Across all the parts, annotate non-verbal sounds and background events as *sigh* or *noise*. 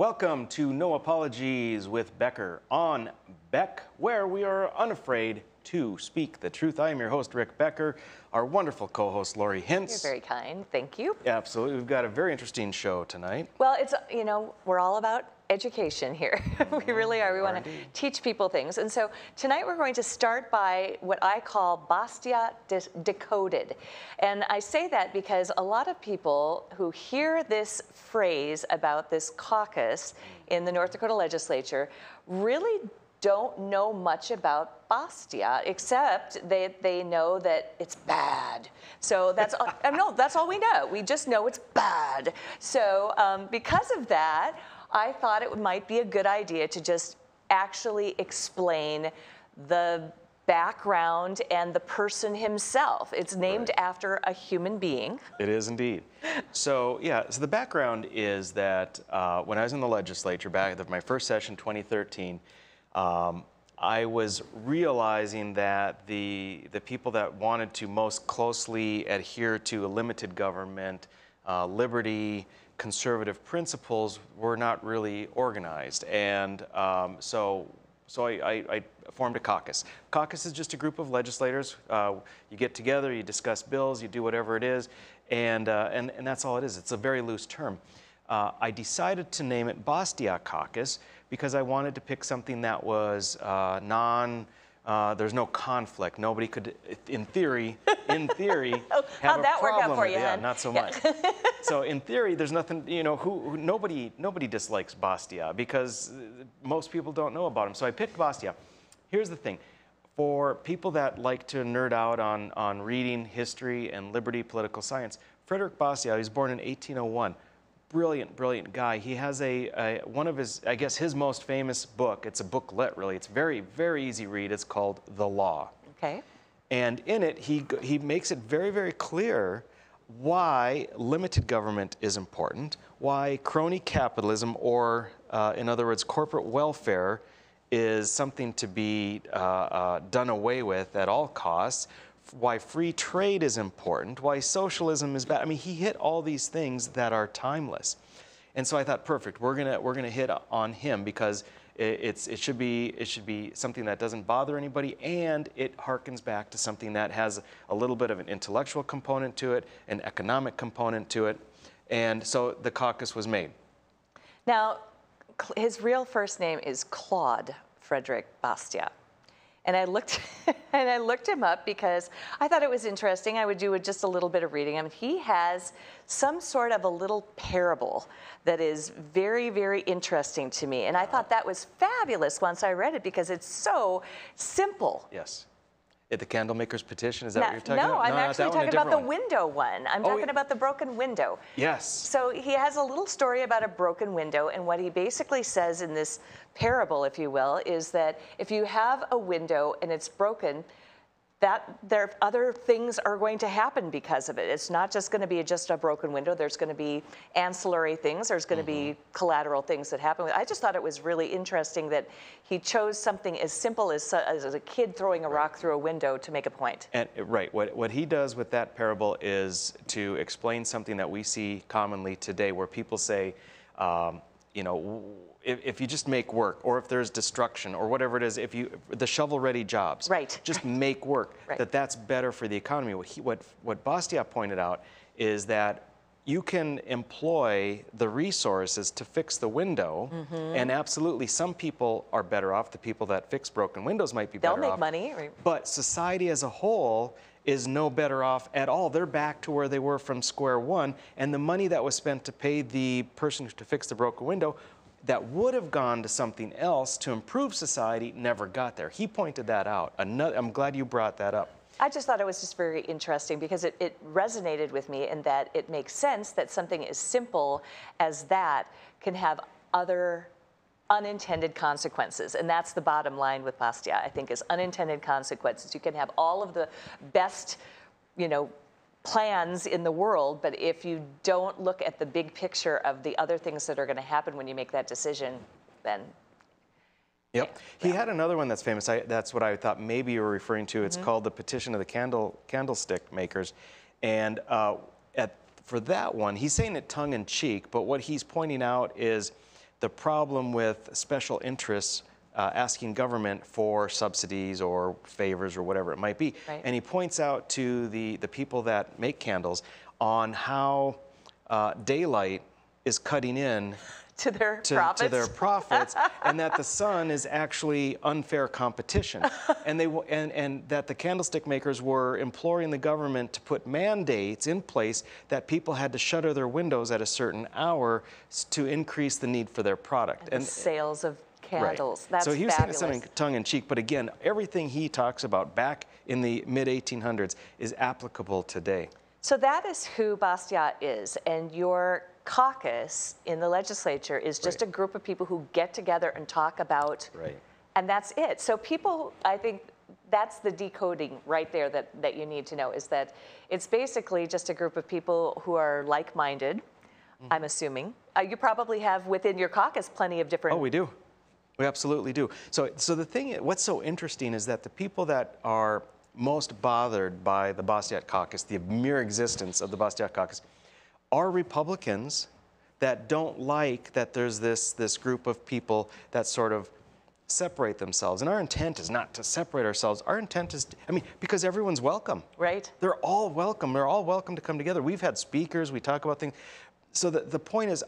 Welcome to No Apologies with Becker on Beck, where we are unafraid to speak the truth. I am your host, Rick Becker, our wonderful co host, Lori Hintz. You're very kind. Thank you. Absolutely. We've got a very interesting show tonight. Well, it's, you know, we're all about education here. *laughs* we really are. We want to teach people things. And so tonight we're going to start by what I call Bastiat de decoded. And I say that because a lot of people who hear this phrase about this caucus in the North Dakota legislature really don't know much about Bastiat, except they, they know that it's bad. So that's all, *laughs* no, that's all we know. We just know it's bad. So um, because of that, I thought it might be a good idea to just actually explain the background and the person himself. It's named right. after a human being. It is indeed. So yeah, so the background is that uh, when I was in the legislature back at my first session, 2013, um, I was realizing that the, the people that wanted to most closely adhere to a limited government, uh, liberty, conservative principles were not really organized. And um, so, so I, I, I, formed a caucus. Caucus is just a group of legislators. Uh, you get together, you discuss bills, you do whatever it is, and, uh, and, and that's all it is. It's a very loose term. Uh, I decided to name it Bastiat Caucus because I wanted to pick something that was uh, non, uh, there's no conflict. Nobody could, in theory, in *laughs* theory, oh, have How'd that work out for you? Yeah, not so much. *laughs* so in theory, there's nothing. You know, who, who, nobody nobody dislikes Bastiat because most people don't know about him. So I picked Bastiat. Here's the thing. For people that like to nerd out on, on reading history and liberty political science, Frederick Bastiat, he was born in 1801 brilliant, brilliant guy. He has a, a, one of his, I guess, his most famous book. It's a booklet, really. It's very, very easy read. It's called The Law. Okay. And in it, he he makes it very, very clear why limited government is important, why crony capitalism, or uh, in other words, corporate welfare, is something to be uh, uh, done away with at all costs why free trade is important, why socialism is bad. I mean, he hit all these things that are timeless. And so I thought, perfect, we're gonna, we're gonna hit on him because it, it's, it, should be, it should be something that doesn't bother anybody and it harkens back to something that has a little bit of an intellectual component to it, an economic component to it. And so the caucus was made. Now, his real first name is Claude Frederick Bastiat. And I looked *laughs* and I looked him up because I thought it was interesting. I would do just a little bit of reading. I mean, he has some sort of a little parable that is very, very interesting to me. And I thought that was fabulous once I read it because it's so simple. Yes. It the candlemaker's petition, is that what you're talking no, about? I'm no, actually I'm talking about the one. window one. I'm oh, talking about the broken window. Yes. So he has a little story about a broken window, and what he basically says in this parable, if you will, is that if you have a window and it's broken, that there other things are going to happen because of it. It's not just going to be just a broken window. There's going to be ancillary things. There's going mm-hmm. to be collateral things that happen. I just thought it was really interesting that he chose something as simple as, as a kid throwing a rock through a window to make a point. And right, what what he does with that parable is to explain something that we see commonly today, where people say. Um, you know, if, if, you just make work, or if there's destruction, or whatever it is, if you the shovel-ready jobs, right. just make work. *laughs* right. That that's better for the economy. What he, what what Bastiat pointed out is that you can employ the resources to fix the window, mm-hmm. and absolutely, some people are better off. The people that fix broken windows might be better. They'll make off. money. Right. But society as a whole is no better off at all. They're back to where they were from square one, and the money that was spent to pay the person to fix the broken window that would have gone to something else to improve society never got there. He pointed that out. Another, I'm glad you brought that up. I just thought it was just very interesting because it, it resonated with me in that it makes sense that something as simple as that can have other unintended consequences. And that's the bottom line with Bastiat, I think, is unintended consequences. You can have all of the best, you know, plans in the world, but if you don't look at the big picture of the other things that are going to happen when you make that decision, then. Yep. Yeah. He had another one that's famous. I, that's what I thought maybe you were referring to. It's mm-hmm. called the Petition of the Candle Candlestick Makers, and uh, at for that one, he's saying it tongue in cheek, but what he's pointing out is the problem with special interests uh, asking government for subsidies or favors or whatever it might be. Right. And he points out to the, the people that make candles on how uh, daylight is cutting in *laughs* To their to, profits. to their profits, *laughs* and that the sun is actually unfair competition, *laughs* and they and and that the candlestick makers were imploring the government to put mandates in place that people had to shutter their windows at a certain hour to increase the need for their product. the sales of Right. That's so he was fabulous. saying something tongue in cheek, but again, everything he talks about back in the mid 1800s is applicable today. So that is who Bastiat is, and your caucus in the legislature is just Right. a group of people who get together and talk about, Right. and that's it. So people, I think that's the decoding right there that, that you need to know is that it's basically just a group of people who are like-minded, Mm-hmm. I'm assuming. Uh, you probably have within your caucus plenty of different. Oh, we do. We absolutely do. So, so the thing, what's so interesting is that the people that are most bothered by the Bastiat caucus, the mere existence of the Bastiat caucus, are Republicans that don't like that there's this, this group of people that sort of separate themselves. And our intent is not to separate ourselves. Our intent is, I mean, because everyone's welcome. Right. They're all welcome. They're all welcome to come together. We've had speakers, we talk about things. So the, the point is,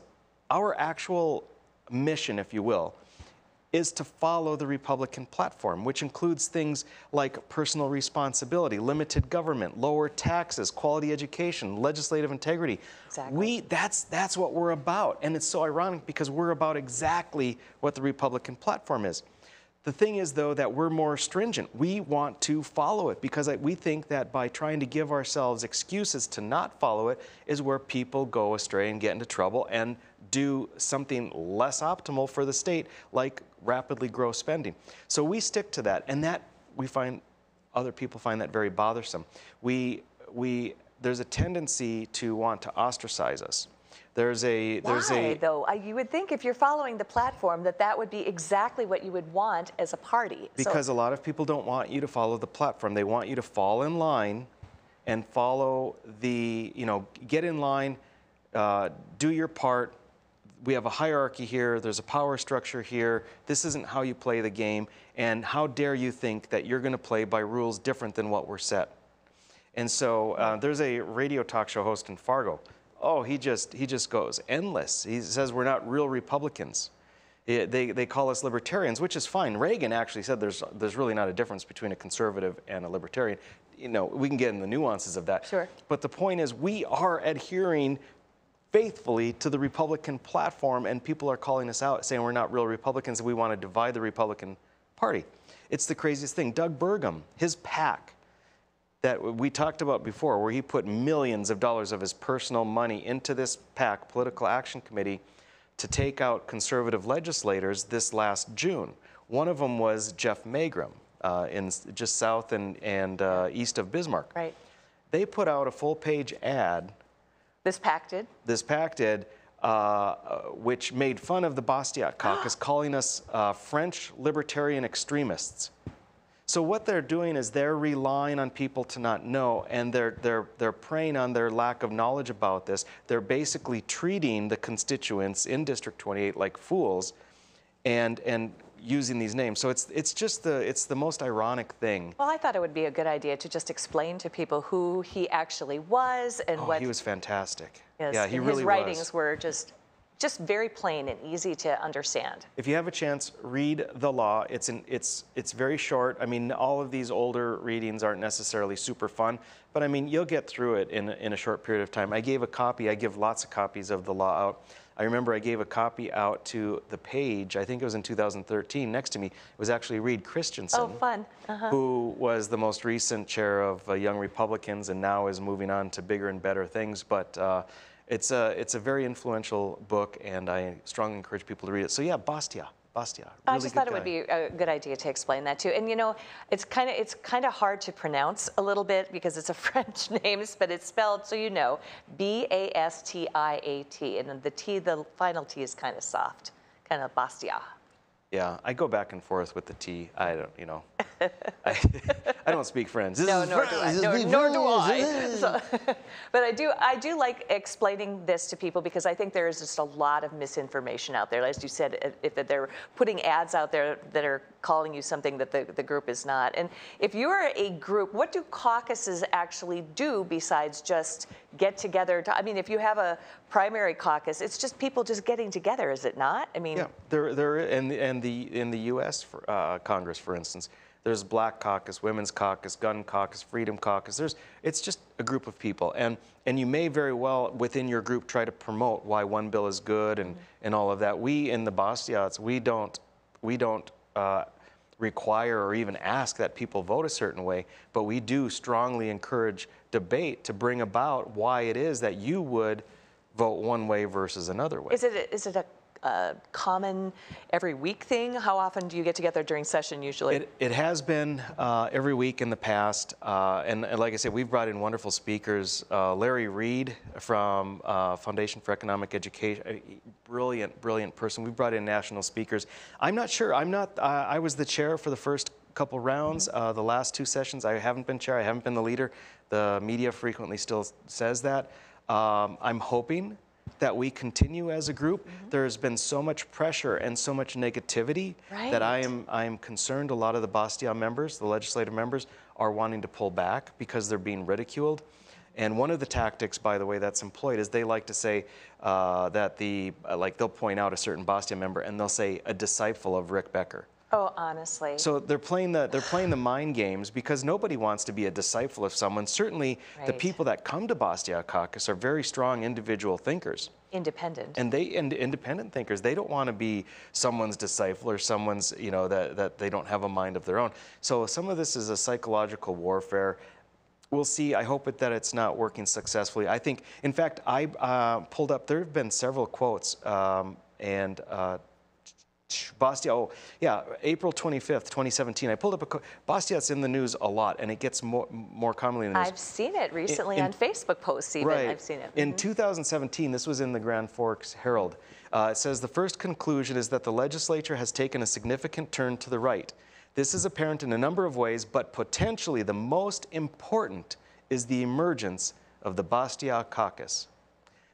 our actual mission, if you will, is to follow the Republican platform, which includes things like personal responsibility, limited government, lower taxes, quality education, legislative integrity. Exactly. We that's that's what we're about. And it's so ironic because we're about exactly what the Republican platform is. The thing is, though, that we're more stringent. We want to follow it because we think that by trying to give ourselves excuses to not follow it is where people go astray and get into trouble and do something less optimal for the state, like rapidly grow spending. So we stick to that, and that we find other people find that very bothersome. We, we, there's a tendency to want to ostracize us. There's a, there's Why, a, though? I, you would think if you're following the platform that that would be exactly what you would want as a party. So- Because a lot of people don't want you to follow the platform. They want you to fall in line and follow the, you know, get in line, uh, do your part. We have a hierarchy here, there's a power structure here. This isn't how you play the game. And how dare you think that you're going to play by rules different than what were set? And so uh, there's a radio talk show host in Fargo. Oh, he just he just goes endless. He says we're not real Republicans. Eh, they, they call us libertarians, which is fine. Reagan actually said there's there's really not a difference between a conservative and a libertarian. You know, we can get in the nuances of that. Sure. But the point is, we are adhering faithfully to the Republican platform, and people are calling us out, saying we're not real Republicans, and we want to divide the Republican Party. It's the craziest thing. Doug Burgum, his PAC, that we talked about before, where he put millions of dollars of his personal money into this PAC, Political Action Committee, to take out conservative legislators this last June. One of them was Jeff Magrum, uh, in just south and, and uh, east of Bismarck. Right. They put out a full page ad This pact did. this pact did, uh, uh, which made fun of the Bastiat caucus, *gasps* calling us uh, French libertarian extremists. So what they're doing is they're relying on people to not know, and they're they're they're preying on their lack of knowledge about this. They're basically treating the constituents in District 28 like fools, and and using these names. So it's it's just the it's the most ironic thing. Well, I thought it would be a good idea to just explain to people who he actually was and Oh, what he was fantastic. yes, yeah, he and really his writings was. were just just very plain and easy to understand. If you have a chance, read the law. It's an, it's it's very short. I mean, all of these older readings aren't necessarily super fun, but I mean, you'll get through it in a- in a short period of time. I gave a copy. I give lots of copies of the law out. I remember I gave a copy out to the page. I think it was in 2013. Next to me it was actually Reed Christensen. Oh, fun. Uh-huh. Who was the most recent chair of uh, Young Republicans and now is moving on to bigger and better things. But uh, it's a it's a very influential book, and I strongly encourage people to read it. So yeah, Bastia, Bastia. I just thought it guy. would be a good idea to explain that too. And you know, it's kind of it's kind of hard to pronounce a little bit because it's a *laughs* French name, but it's spelled so you know B A S T I A T, and then the T, the final T is kind of soft, kind of Bastia. Yeah, I go back and forth with the T. I don't, you know, *laughs* I, I don't speak French. This No, is nor do I. French, Nor, this is nor do I. *laughs* So, *laughs* but I do, I do like explaining this to people because I think there is just a lot of misinformation out there. As you said, if, if they're putting ads out there that are calling you something that the, the group is not. And if you are a group, what do caucuses actually do besides just get together? To, I mean, if you have a primary caucus, it's just people just getting together, is it not? I mean, Yeah, there, there, and and the in the U.S. For, uh, Congress, for instance, there's Black Caucus, Women's Caucus, Gun Caucus, Freedom Caucus. There's, it's just a group of people, and and you may very well within your group try to promote why one bill is good and and all of that. We in the Bastiats, we don't, we don't. Uh, require or even ask that people vote a certain way, but we do strongly encourage debate to bring about why it is that you would vote one way versus another way. Is it a, it a, a common every week thing? How often do you get together during session usually? It, it has been uh, every week in the past, uh, and, and like I said, we've brought in wonderful speakers. Uh, Larry Reed from uh, Foundation for Economic Education, a brilliant, brilliant person. We've brought in national speakers. I'm not sure. I'm not. Uh, I was the chair for the first couple rounds. Uh, the last two sessions, I haven't been chair. I haven't been the leader. The media frequently still says that. Um, I'm hoping that we continue as a group. There's been so much pressure and so much negativity that I am I am concerned a lot of the Bastiat members, the legislative members, are wanting to pull back because they're being ridiculed. And one of the tactics, by the way, that's employed is they like to say uh, that the, uh, like they'll point out a certain Bastiat member and they'll say a disciple of Rick Becker. Oh, honestly. So they're playing the they're playing the mind games because nobody wants to be a disciple of someone. Certainly, the people that come to Bastiat Caucus are very strong individual thinkers Independent. and they and independent thinkers they don't want to be someone's disciple or someone's you know that that they don't have a mind of their own so some of this is a psychological warfare we'll see i hope it, that it's not working successfully i think in fact i uh, pulled up there have been several quotes um, and uh, Bastiat, oh, yeah, April 25th, 2017. I pulled up a, Bastiat's in the news a lot, and it gets more, more commonly in the news. I've seen it recently in- on Facebook posts even. Right. I've seen it. In 2017, this was in the Grand Forks Herald. Uh, it says the first conclusion is that the legislature has taken a significant turn to the right. This is apparent in a number of ways, but potentially the most important is the emergence of the Bastiat Caucus.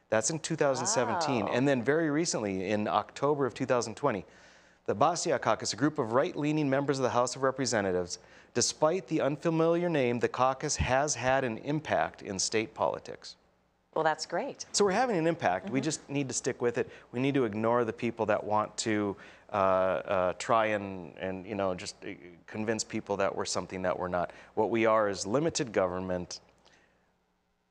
That's in 2017. Wow. And then very recently, in October of 2020, the Bastiat Caucus, a group of right leaning members of the House of Representatives, despite the unfamiliar name, the caucus has had an impact in state politics. Well, that's great. So we're having an impact. We just need to stick with it. We need to ignore the people that want to uh, uh, try and, and you know just uh, convince people that we're something that we're not. What we are is limited government,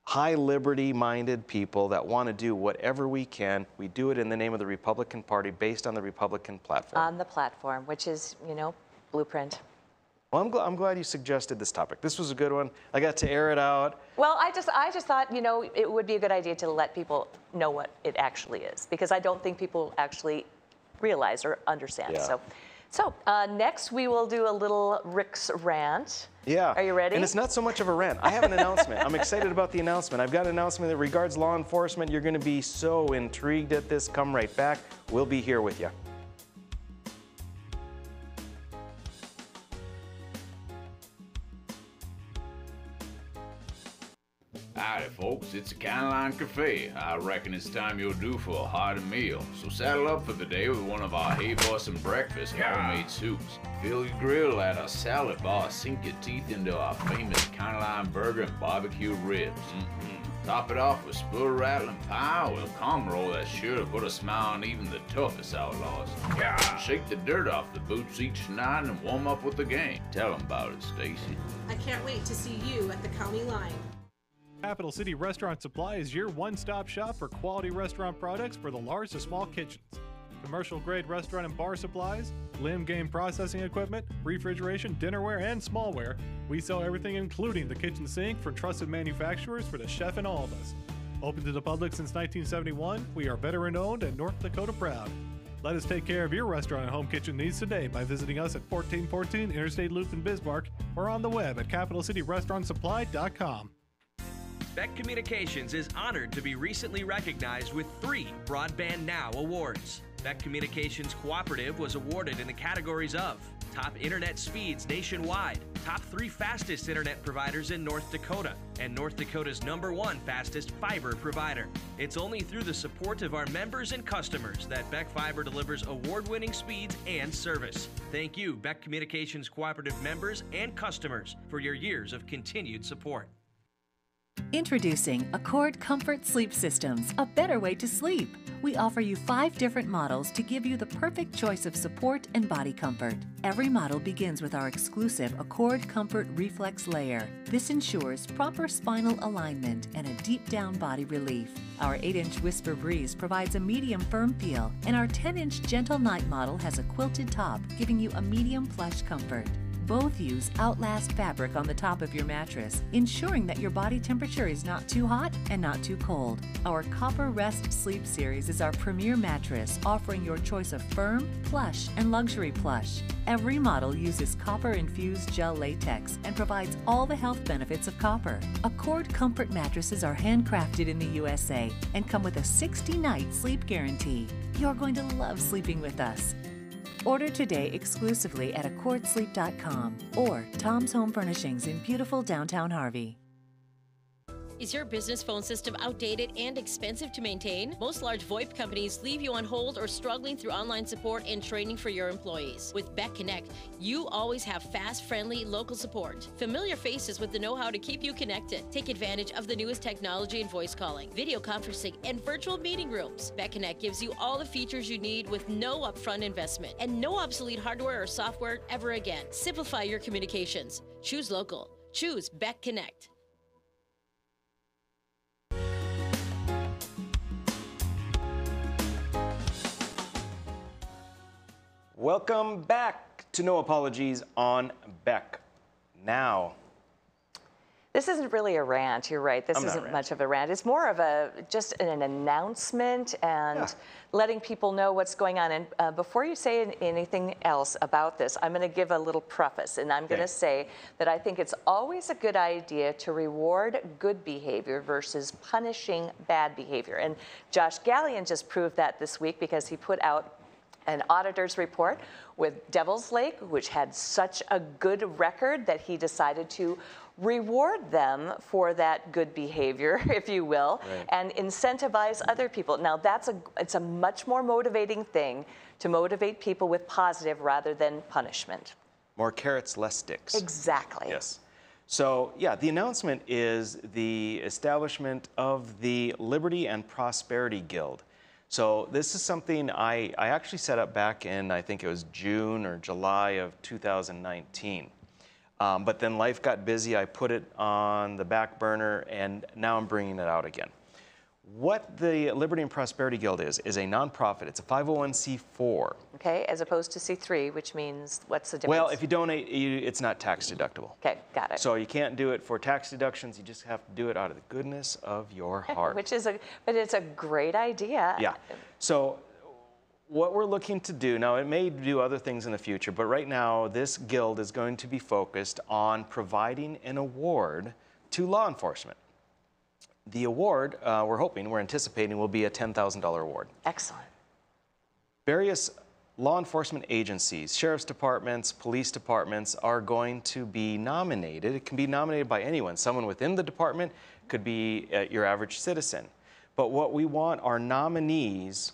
high liberty minded people that want to do whatever we can. We do it in the name of the Republican Party based on the Republican platform. On the platform, which is, you know, blueprint. well, I'm, gl- I'm glad you suggested this topic. This was a good one. I got to air it out. Well, I just I just thought, you know, it would be a good idea to let people know what it actually is because I don't think people actually realize or understand. Yeah. So so uh, next we will do a little Rick's rant. Yeah. Are you ready? And it's not so much of a rant. I have an announcement. I'm excited about the announcement. I've got an announcement that regards law enforcement. You're going to be so intrigued at this. Come right back. We'll be here with you. Howdy, folks. It's a Line Cafe. I reckon it's time you're due for a hearty meal. So saddle up for the day with one of our Hey Boston breakfast homemade soups. Fill your grill at our salad bar. Sink your teeth into our famous Line burger and barbecue ribs. Mm-hmm. Top it off with spur rattling pie with a cum roll that's sure to put a smile on even the toughest outlaws. Yeah. Shake the dirt off the boots each night and warm up with the gang. Tell 'em about it, Stacy. I can't wait to see you at the county line. Capital City Restaurant Supply is your one stop shop for quality restaurant products for the large to small kitchens. Commercial grade restaurant and bar supplies, limb game processing equipment, refrigeration, dinnerware, and smallware. We sell everything, including the kitchen sink, from trusted manufacturers for the chef and all of us. Open to the public since 1971, we are veteran owned and North Dakota proud. Let us take care of your restaurant and home kitchen needs today by visiting us at 1414 Interstate Loop in Bismarck or on the web at capitalcityrestaurantsupply.com. Beck Communications is honored to be recently recognized with three Broadband Now awards. Beck Communications Cooperative was awarded in the categories of top internet speeds nationwide, top three fastest internet providers in North Dakota, and North Dakota's number one fastest fiber provider. It's only through the support of our members and customers that Beck Fiber delivers award winning speeds and service. Thank you, Beck Communications Cooperative members and customers, for your years of continued support. Introducing Accord Comfort Sleep Systems, a better way to sleep. We offer you five different models to give you the perfect choice of support and body comfort. Every model begins with our exclusive Accord Comfort Reflex Layer. This ensures proper spinal alignment and a deep down body relief. Our 8 inch Whisper Breeze provides a medium firm feel, and our 10 inch Gentle Night model has a quilted top, giving you a medium plush comfort. Both use Outlast fabric on the top of your mattress, ensuring that your body temperature is not too hot and not too cold. Our Copper Rest Sleep Series is our premier mattress, offering your choice of firm, plush, and luxury plush. Every model uses copper infused gel latex and provides all the health benefits of copper. Accord Comfort mattresses are handcrafted in the USA and come with a 60 night sleep guarantee. You're going to love sleeping with us. Order today exclusively at accordsleep.com or Tom's Home Furnishings in beautiful downtown Harvey. Is your business phone system outdated and expensive to maintain? Most large VoIP companies leave you on hold or struggling through online support and training for your employees. With Beck Connect, you always have fast, friendly, local support. Familiar faces with the know how to keep you connected. Take advantage of the newest technology in voice calling, video conferencing, and virtual meeting rooms. Beck Connect gives you all the features you need with no upfront investment and no obsolete hardware or software ever again. Simplify your communications. Choose local. Choose Beck Connect. Welcome back to No Apologies on Beck. Now, This isn't really a rant. You're right. This I'm isn't much of a rant. It's more of a just an announcement and Yeah. letting people know what's going on. And uh, before you say anything else about this, I'm going to give a little preface, and I'm going to say that I think it's always a good idea to reward good behavior versus punishing bad behavior. And Josh Gallion just proved that this week because he put out an auditor's report with Devil's Lake, which had such a good record that he decided to reward them for that good behavior, *laughs* if you will, Right. and incentivize other people. Now that's a it's a much more motivating thing to motivate people with positive rather than punishment. more carrots, less sticks. Exactly. Yes. So, yeah, the announcement is the establishment of the Liberty and Prosperity Guild. So, this is something I, I actually set up back in, I think it was June or July of 2019. Um, but then life got busy, I put it on the back burner, and now I'm bringing it out again. What the Liberty and Prosperity Guild is, is a nonprofit. It's a 501c4. Okay, as opposed to C3, which means what's the difference? Well, if you donate, you, it's not tax deductible. okay, got it. So you can't do it for tax deductions. You just have to do it out of the goodness of your *laughs* heart. which is a but it's a great idea. yeah. So what we're looking to do now, it may do other things in the future, but right now this guild is going to be focused on providing an award to law enforcement. The award, uh, we're hoping, we're anticipating, will be a $10,000 award. Excellent. various law enforcement agencies, sheriff's departments, police departments are going to be nominated. It can be nominated by anyone. Someone within the department could be uh, your average citizen. But what we want are nominees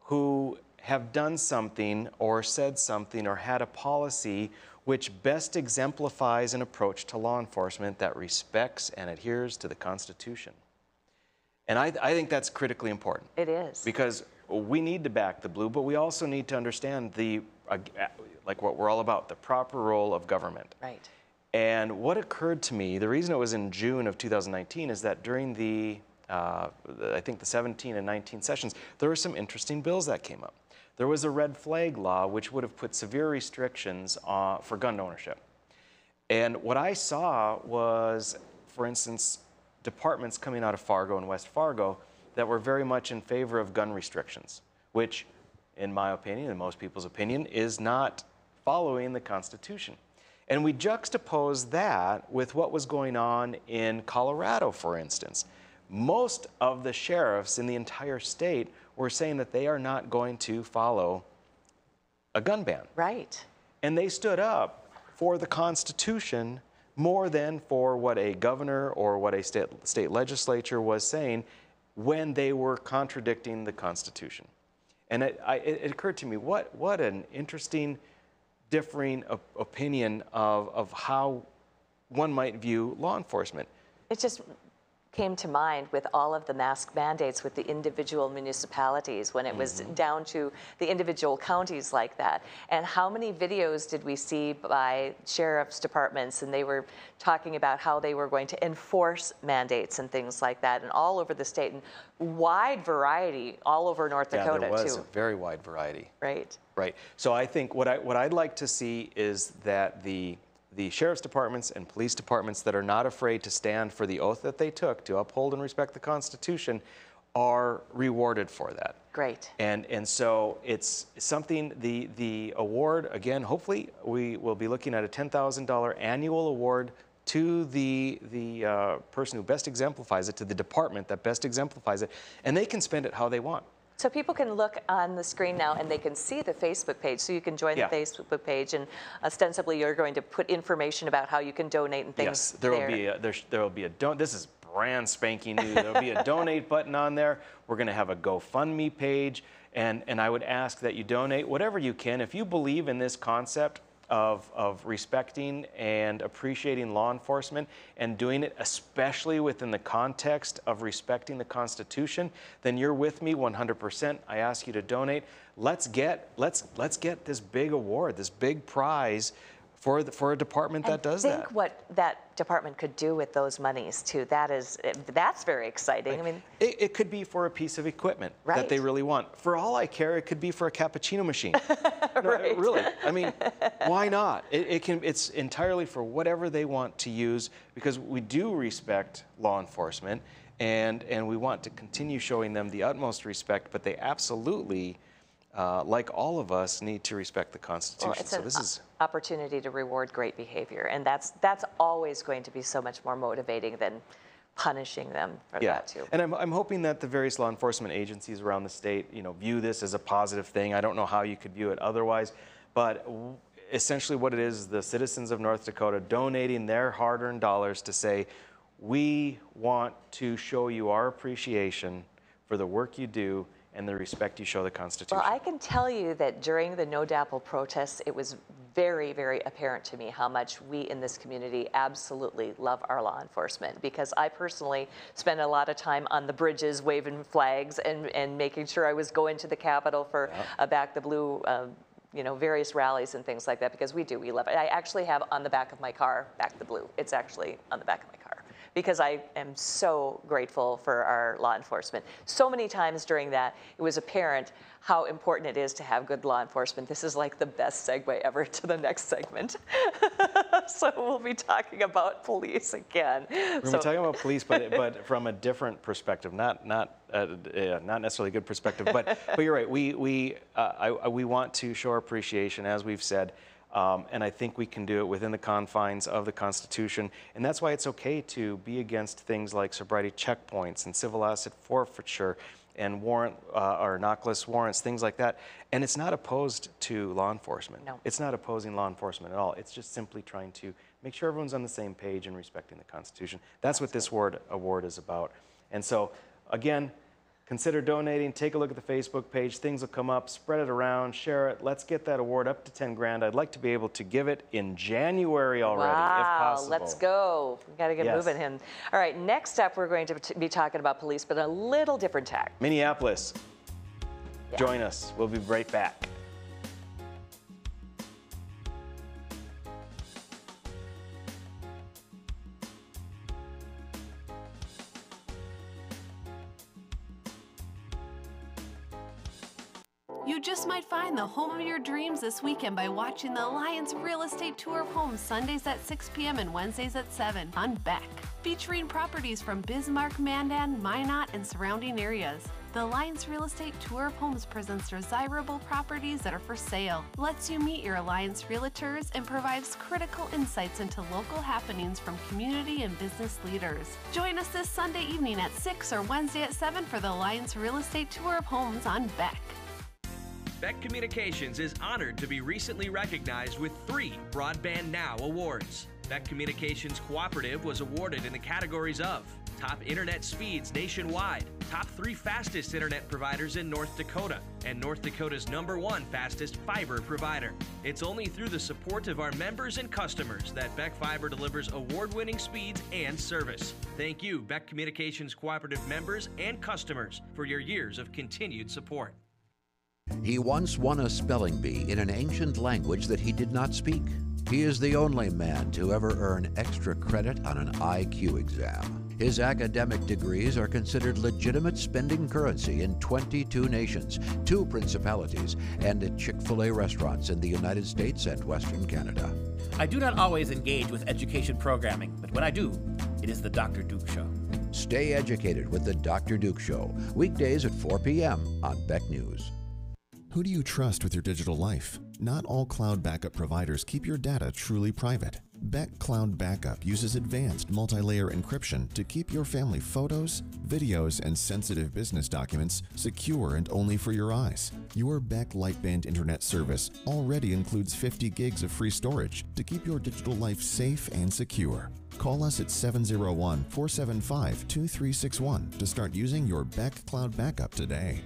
who have done something or said something or had a policy which best exemplifies an approach to law enforcement that respects and adheres to the Constitution. And I, I think that's critically important It is. because we need to back the blue, but we also need to understand the, uh, like what we're all about, the proper role of government. right. And what occurred to me, the reason it was in June of 2019 is that during the, uh, the- I think the 17 and 19 sessions, there were some interesting bills that came up. There was a red flag law which would have put severe restrictions uh, for gun ownership. And what I saw was, for instance, departments coming out of Fargo and West Fargo that were very much in favor of gun restrictions, which, in my opinion, and most people's opinion, is not following the Constitution. And we juxtapose that with what was going on in Colorado, for instance. Most of the sheriffs in the entire state were saying that they are not going to follow a gun ban. Right. And they stood up for the Constitution more than for what a governor or what a state, state legislature was saying when they were contradicting the Constitution. And it, I, it occurred to me what, what an interesting, differing op- opinion of, of how one might view law enforcement. It just came to mind with all of the mask mandates with the individual municipalities when it was mm-hmm. down to the individual counties like that. And how many videos did we see by sheriff's departments and they were talking about how they were going to enforce mandates and things like that and all over the state and wide variety all over North Yeah, Dakota there was too. a very wide variety. Right. Right. So I think what I what I'd like to see is that the the sheriff's departments and police departments that are not afraid to stand for the oath that they took to uphold and respect the Constitution are rewarded for that. Great. And and so it's something the the award again. Hopefully we will be looking at a ten thousand dollar annual award to the the uh, person who best exemplifies it, to the department that best exemplifies it, and they can spend it how they want. So people can look on the screen now and they can see the Facebook page. So you can join Yeah. the Facebook page and ostensibly you're going to put information about how you can donate and things Yes, there will be a, there, there will be a don. This is brand spanking new. There will be a *laughs* donate button on there. We're going to have a GoFundMe page, and and I would ask that you donate whatever you can if you believe in this concept of of respecting and appreciating law enforcement and doing it especially within the context of respecting the Constitution. Then you're with me 100%. I ask you to donate. Let's get let's let's get this big award, this big prize. For, the, for a department that does think that. Think what that department could do with those monies too. That is, that's very exciting. I mean, It, it could be for a piece of equipment that they really want. For all I care, it could be for a cappuccino machine. *laughs* No, Right. Really, I mean, *laughs* why not? It, it can. It's entirely for whatever they want to use because we do respect law enforcement and and we want to continue showing them the utmost respect. But they absolutely, uh, like all of us, need to respect the Constitution. well, it's so an this is. opportunity to reward great behavior, and that's that's always going to be so much more motivating than punishing them for Yeah, that too. and I'm, I'm hoping that the various law enforcement agencies around the state, you know, view this as a positive thing. I don't know how you could view it otherwise, but essentially what it is, the citizens of North Dakota donating their hard-earned dollars to say, we want to show you our appreciation for the work you do and the respect you show the Constitution. Well, I can tell you that during the NoDAPL protests, it was very, very apparent to me how much we in this community absolutely love our law enforcement because I personally spent a lot of time on the bridges waving flags and, and making sure I was going to the Capitol for a Back the Blue. Um, you know, various rallies and things like that because we do, we love it. I actually have on the back of my car, Back the Blue. It's actually on the back of my car because I am so grateful for our law enforcement. So many times during that, it was apparent how important it is to have good law enforcement. This is like the best segue ever to the next segment. *laughs* so we'll be talking about police again. We're so, talking about police, but but from a different perspective, not not uh, uh, not necessarily a good perspective. But but you're right. We we uh, I, we want to show our appreciation, as we've said, um, and I think we can do it within the confines of the Constitution. And that's why it's okay to be against things like sobriety checkpoints and civil asset forfeiture and warrant uh, or knockless warrants, things like that. And it's not opposed to law enforcement. No. It's not opposing law enforcement at all. It's just simply trying to make sure everyone's on the same page and respecting the Constitution. That's what this word, award is about. And so, again, consider donating. Take a look at the Facebook page. Things will come up. Spread it around. Share it. Let's get that award up to 10 grand. I'd like to be able to give it in January already, if Wow, possible. let's go. We got to get Yes. moving him. All right, next up, we're going to be talking about police, but a little different tack. Minneapolis, join us. We'll be right back. The home of your dreams this weekend by watching the Alliance Real Estate Tour of Homes Sundays at 6 p.m. and Wednesdays at 7 on Beck, featuring properties from Bismarck, Mandan, Minot, and surrounding areas. The Alliance Real Estate Tour of Homes presents desirable properties that are for sale, lets you meet your Alliance realtors, and provides critical insights into local happenings from community and business leaders. Join us this Sunday evening at 6 or Wednesday at 7 for the Alliance Real Estate Tour of Homes on Beck. Beck Communications is honored to be recently recognized with three Broadband Now awards. Beck Communications Cooperative was awarded in the categories of top internet speeds nationwide, top three fastest internet providers in North Dakota, and North Dakota's number one fastest fiber provider. It's only through the support of our members and customers that Beck Fiber delivers award winning speeds and service. Thank you, Beck Communications Cooperative members and customers, for your years of continued support. He once won a spelling bee in an ancient language that he did not speak. He is the only man to ever earn extra credit on an IQ exam. His academic degrees are considered legitimate spending currency in 22 nations, two principalities, and at Chick fil A restaurants in the United States and Western Canada. I do not always engage with education programming, but when I do, it is the Dr. Duke Show. Stay educated with the Dr. Duke Show, weekdays at 4 p.m. on Beck News. Who do you trust with your digital life? Not all cloud backup providers keep your data truly private. Beck Cloud Backup uses advanced multi layer encryption to keep your family photos, videos, and sensitive business documents secure and only for your eyes. Your Beck Lightband Internet service already includes 50 gigs of free storage to keep your digital life safe and secure. Call us at 701 475 2361 to start using your Beck Cloud Backup today.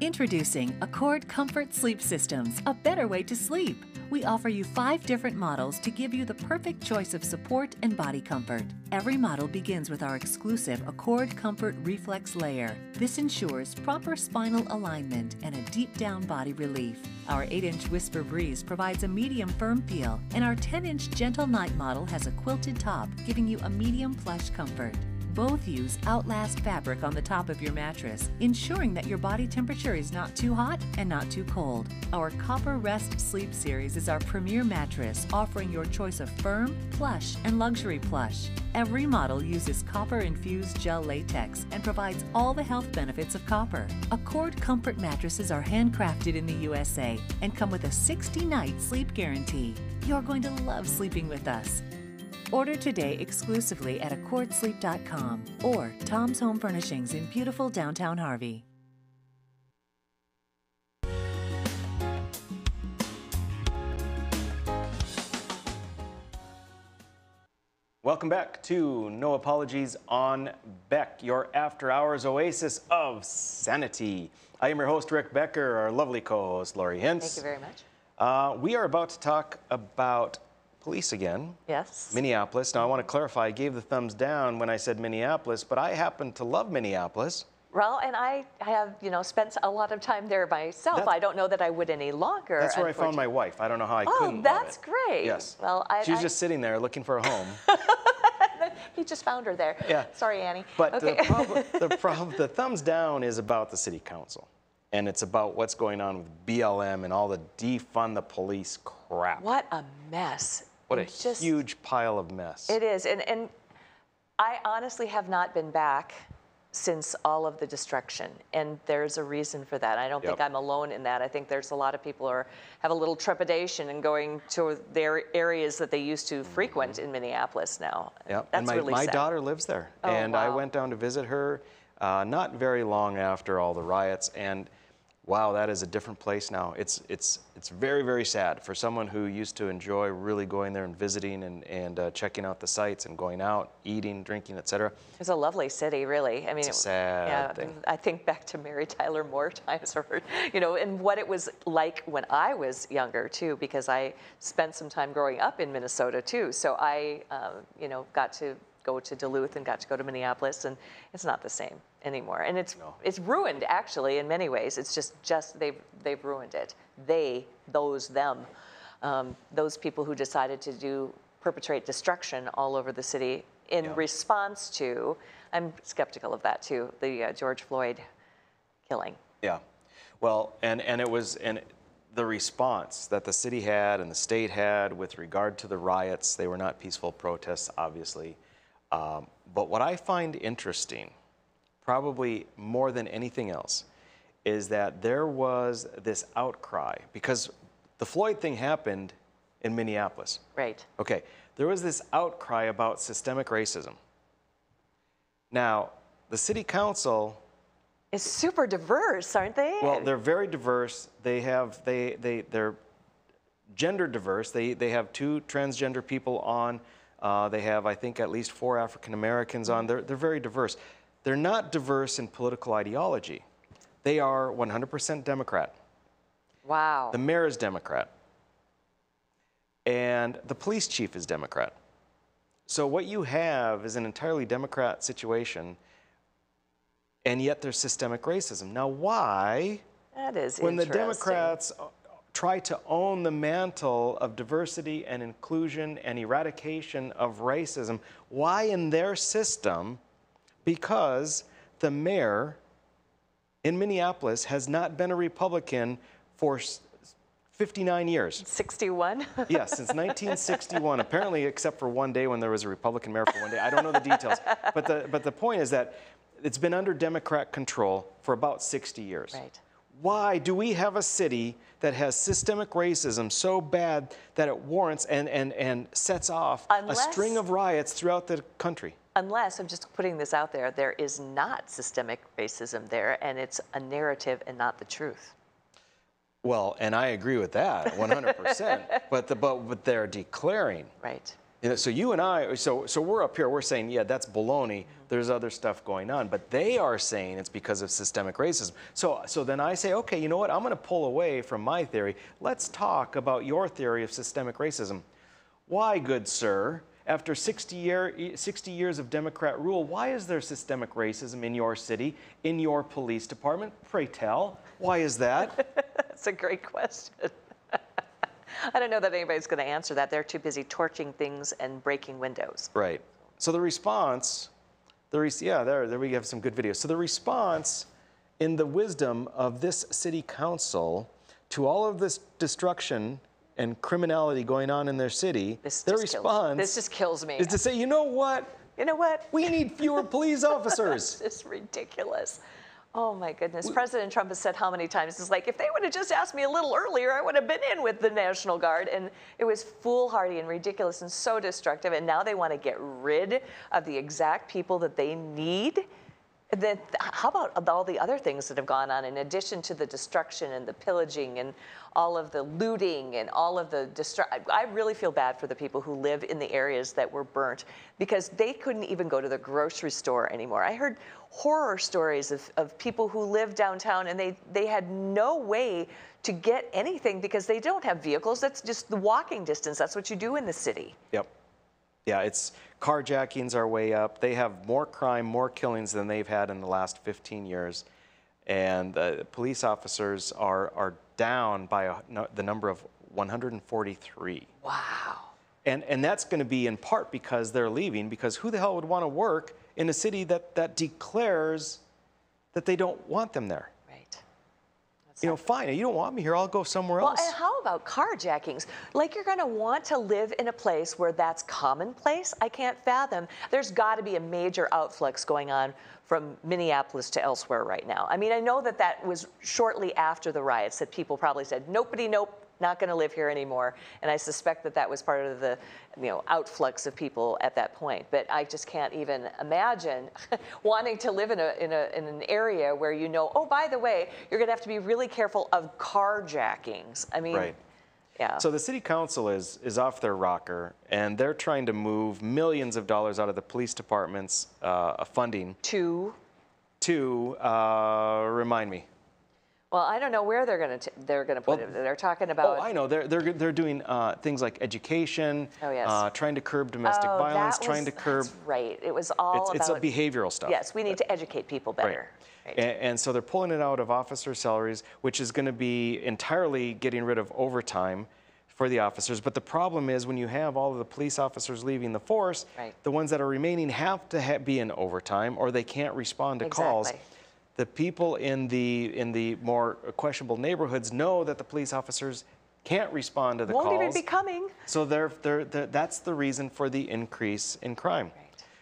Introducing Accord Comfort Sleep Systems, a better way to sleep. We offer you five different models to give you the perfect choice of support and body comfort. Every model begins with our exclusive Accord Comfort Reflex Layer. This ensures proper spinal alignment and a deep down body relief. Our 8 inch Whisper Breeze provides a medium firm feel, and our 10 inch Gentle Night model has a quilted top, giving you a medium plush comfort. Both use Outlast fabric on the top of your mattress, ensuring that your body temperature is not too hot and not too cold. Our Copper Rest Sleep Series is our premier mattress, offering your choice of firm, plush, and luxury plush. Every model uses copper infused gel latex and provides all the health benefits of copper. Accord Comfort mattresses are handcrafted in the USA and come with a 60 night sleep guarantee. You're going to love sleeping with us. Order today exclusively at accordsleep.com or Tom's Home Furnishings in beautiful downtown Harvey. Welcome back to No Apologies on Beck, your after hours oasis of sanity. I am your host, Rick Becker, our lovely co host, Lori Hintz. Thank you very much. Uh, we are about to talk about police again. Yes. Minneapolis. Now, I want to clarify, I gave the thumbs down when I said Minneapolis, but I happen to love Minneapolis. Well, and I have, you know, spent a lot of time there myself. That's- I don't know that I would any longer. That's where I found my wife. I don't know how I Oh, couldn't. love that's great. Yes. Well, I, She was I- just sitting there looking for a home. *laughs* he just found her there. Yeah. Sorry, Annie. But okay. *laughs* the, problem, the, problem, the thumbs down is about the city council. And it's about what's going on with BLM and all the defund the police crap. what a mess. What a just- huge pile of mess. It is, and and I honestly have not been back since all of the destruction, and there's a reason for that. I don't think I'm alone in that. I think there's a lot of people who are, have a little trepidation in going to their areas that they used to frequent in Minneapolis now. Yep. That's and my, really my sad. daughter lives there. Oh, and I went down to visit her uh, not very long after all the riots. And wow, that is a different place now. It's, it's, it's very, very sad for someone who used to enjoy really going there and visiting and, and uh, checking out the sites and going out, eating, drinking, etc. It's a lovely city, really. I mean, It's sad yeah, thing. I think back to Mary Tyler Moore *laughs* times, or you know, and what it was like when I was younger too, because I spent some time growing up in Minnesota too. So I, um, you know, got to go to Duluth and got to go to Minneapolis, and it's not the same anymore. And it's it's ruined actually in many ways. It's just just they've they've ruined it. They, those, them, um, those people who decided to do perpetrate destruction all over the city in response to. I'm skeptical of that too. The uh, George Floyd killing. Yeah. Well, and, and it was and the response that the city had and the state had with regard to the riots, they were not peaceful protests, obviously. Um, but what I find interesting probably more than anything else, is that there was this outcry because the Floyd thing happened in Minneapolis. Right. Okay, there was this outcry about systemic racism. Now, the city council is super diverse, aren't they? well, they're very diverse. They have they they they're gender diverse. They they have two transgender people on. Uh, they have I think at least four African Americans on. They're they're very diverse. They're not diverse in political ideology. They are 100% Democrat. wow. The mayor is Democrat. And the police chief is Democrat. So what you have is an entirely Democrat situation, and yet there's systemic racism. Now, why? that is when the. Democrats try to own the mantle of diversity and inclusion and eradication of racism, why in their system? Because the mayor in Minneapolis has not been a Republican for 59 years. 61? *laughs* Yes, since 1961. Apparently, except for one day when there was a Republican mayor for one day. I don't know the details. But the, but the point is that it's been under Democrat control for about 60 years. Right. Why do we have a city that has systemic racism so bad that it warrants and, and, and sets off Unless- a string of riots throughout the country? Unless, I'm just putting this out there, there is not systemic racism there, and it's a narrative and not the truth. Well, and I agree with that 100%. *laughs* but, the, but, but they're declaring Right. You know, so you and I, so so we're up here, we're saying, yeah, that's baloney. There's other stuff going on, but they are saying it's because of systemic racism. So so then I say, okay, you know what? I'm going to pull away from my theory. Let's talk about your theory of systemic racism. Why, good sir? After 60, year, 60 years of Democrat rule, why is there systemic racism in your city, in your police department? Pray tell. Why is that? *laughs* That's a great question. I don't know that anybody's going to answer that. They're too busy torching things and breaking windows. Right. So the response, the re- yeah, there, there we have some good videos. So the response, in the wisdom of this city council, to all of this destruction and criminality going on in their city, This their response this just kills me. is to say, you know what? You know what? We need fewer police *laughs* officers. This is ridiculous. Oh my goodness. President Trump has said how many times? It's like, if they would have just asked me a little earlier, I would have been in with the National Guard. And it was foolhardy and ridiculous and so destructive. And now they want to get rid of the exact people that they need. Then, how about all the other things that have gone on in addition to the destruction and the pillaging and all of the looting and all of the destruction? I really feel bad for the people who live in the areas that were burnt because they couldn't even go to the grocery store anymore. I heard horror stories of, of people who live downtown and they, they had no way to get anything because they don't have vehicles. That's just the walking distance. That's what you do in the city. Yep. Yeah, it's carjackings are way up. They have more crime, more killings than they've had in the last 15 years. And uh, police officers are, are down by a, no, the number of 143. Wow. And, and that's going to be in part because they're leaving, because who the hell would want to work in a city that, that declares that they don't want them there? You know, fine, you don't want me here, I'll go somewhere Well, else. and how about carjackings? Like you're going to want to live in a place where that's commonplace? I can't fathom. There's got to be a major outflux going on from Minneapolis to elsewhere right now. I mean, I know that that was shortly after the riots that people probably said, nobody, nope, not going to live here anymore. And I suspect that that was part of the, you know, outflux of people at that point. But I just can't even imagine *laughs* wanting to live in a, in a in an area where you know, oh, by the way, you're going to have to be really careful of carjackings. I mean, Right. yeah. So the city council is is off their rocker, and they're trying to move millions of dollars out of the police department's uh, funding to to uh, remind me. Well, I don't know where they're going to they're going to put Well- it. They're talking about. Oh, I know. They're they're they're doing uh, things like education, Oh, yes. uh, trying to curb domestic Oh, violence, was- trying to curb. Right. It was all It's, it's about a behavioral stuff. Yes, we need to educate people better. Right. And, and so they're pulling it out of officer salaries, which is going to be entirely getting rid of overtime for the officers. But the problem is when you have all of the police officers leaving the force, Right. the ones that are remaining have to ha- be in overtime or they can't respond to calls. The people in the in the more questionable neighborhoods know that the police officers can't respond to the Won't calls. even be coming. So they're, they're, they're, that's the reason for the increase in crime.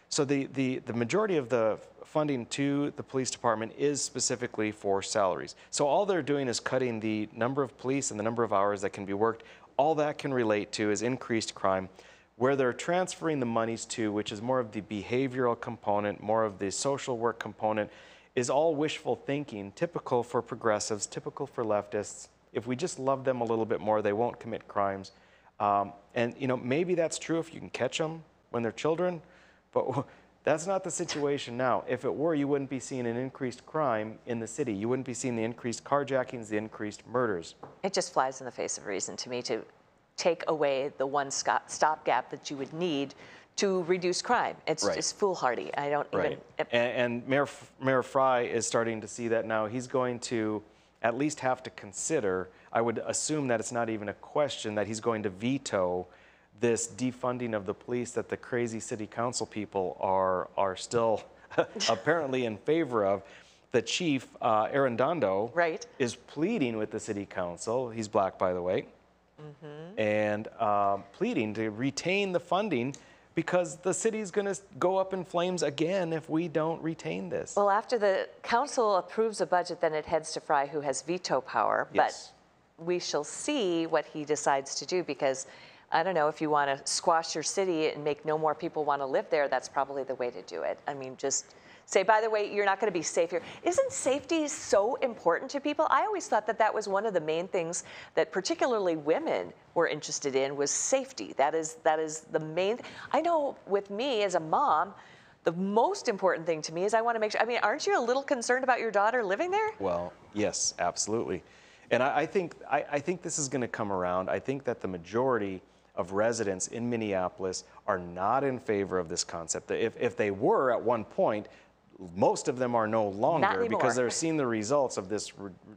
So the, the, the majority of the funding to the police department is specifically for salaries. So all they're doing is cutting the number of police and the number of hours that can be worked. All that can relate to is increased crime. Where they're transferring the monies to, which is more of the behavioral component, more of the social work component, is all wishful thinking, typical for progressives, typical for leftists. If we just love them a little bit more, they won't commit crimes. Um, and you know, maybe that's true if you can catch them when they're children, but *laughs* that's not the situation now. If it were, you wouldn't be seeing an increased crime in the city. You wouldn't be seeing the increased carjackings, the increased murders. It just flies in the face of reason to me to take away the one stopgap that you would need to reduce crime. It's right. just foolhardy. I don't right. even. And, and Mayor, Mayor Frey is starting to see that now. He's going to at least have to consider, I would assume that it's not even a question, that he's going to veto this defunding of the police that the crazy city council people are, are still *laughs* apparently in favor of. The chief, uh, Arradondo, right. is pleading with the city council, he's black by the way, mm-hmm. and um, pleading to retain the funding because the city's going to go up in flames again if we don't retain this. Well, after the council approves a budget, then it heads to Frey, who has veto power. Yes. But we shall see what he decides to do because I don't know if you want to squash your city and make no more people want to live there, that's probably the way to do it. I mean, just say, by the way, you're not going to be safe here. Isn't safety so important to people? I always thought that that was one of the main things that particularly women were interested in was safety. That is that is the main. I know with me as a mom, the most important thing to me is I want to make sure. I mean, aren't you a little concerned about your daughter living there? Well, yes, absolutely. And I, I think I, I think this is going to come around. I think that the majority of residents in Minneapolis are not in favor of this concept. If, if they were at one point, most of them are no longer because they're seeing the results of this